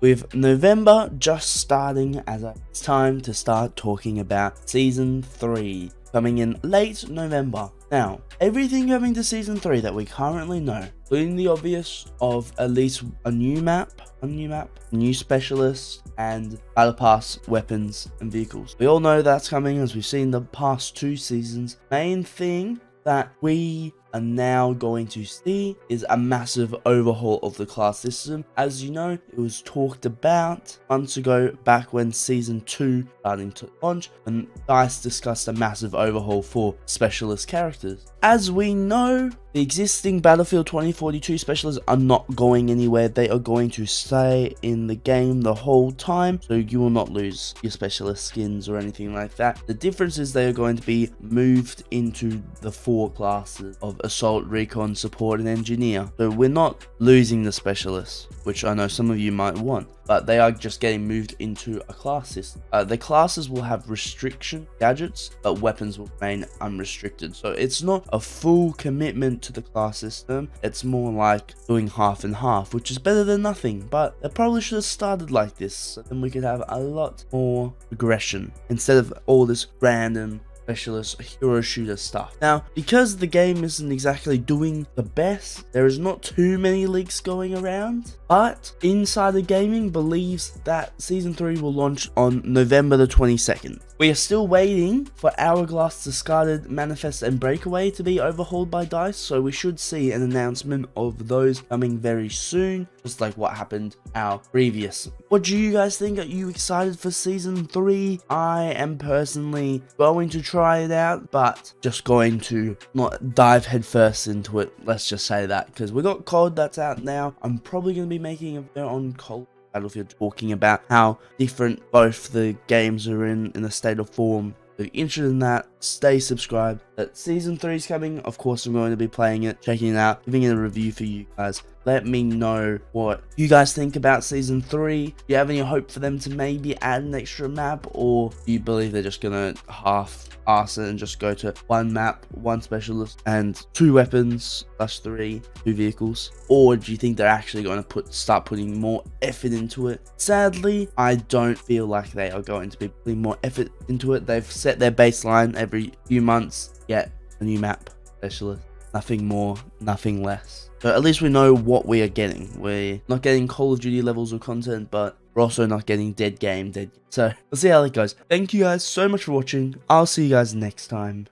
with November just starting as it's time to start talking about season 3 coming in late November. Now, everything coming to season 3 that we currently know, including the obvious of at least a new map, a new map, new specialists, and battle pass weapons and vehicles. We all know that's coming as we've seen the past two seasons. Main thing that we are now going to see is a massive overhaul of the class system. As you know, it was talked about months ago back when season 2 starting to launch and DICE discussed a massive overhaul for specialist characters. As we know, the existing Battlefield 2042 specialists are not going anywhere. They are going to stay in the game the whole time, so you will not lose your specialist skins or anything like that. The difference is they are going to be moved into the four classes of assault, recon, support, and engineer. So we're not losing the specialists, which I know some of you might want, but they are just getting moved into a class system. Uh, the classes will have restriction gadgets, but weapons will remain unrestricted. So it's not a full commitment to the class system. It's more like doing half and half, which is better than nothing. But they probably should have started like this, so then we could have a lot more aggression instead of all this random specialist hero shooter stuff. Now, because the game isn't exactly doing the best, there is not too many leaks going around, but Insider Gaming believes that Season 3 will launch on November the 22nd. We are still waiting for Hourglass Discarded Manifest and Breakaway to be overhauled by DICE, so we should see an announcement of those coming very soon, just like what happened our previous. What do you guys think? Are you excited for Season 3? I am personally going to try it out, but just going to not dive headfirst into it, let's just say that, because we got COD that's out now. I'm probably going to be making a video on COD Battlefield talking about how different both the games are in in a state of form. If you're interested in that, stay subscribed. That season 3 is coming. Of course, I'm going to be playing it, checking it out, giving it a review for you guys. Let me know what you guys think about season 3. Do you have any hope for them to maybe add an extra map, or do you believe they're just to half ass it and just go to one map, one specialist, and two weapons, plus three, two vehicles? Or do you think they're actually going to put start putting more effort into it? Sadly, I don't feel like they are going to be putting more effort into it. They've set their baseline every few months, get a new map specialist. Nothing more, nothing less. So at least we know what we are getting. We're not getting Call of Duty levels of content, but we're also not getting dead game, dead. game. So we'll see how it goes. Thank you guys so much for watching. I'll see you guys next time.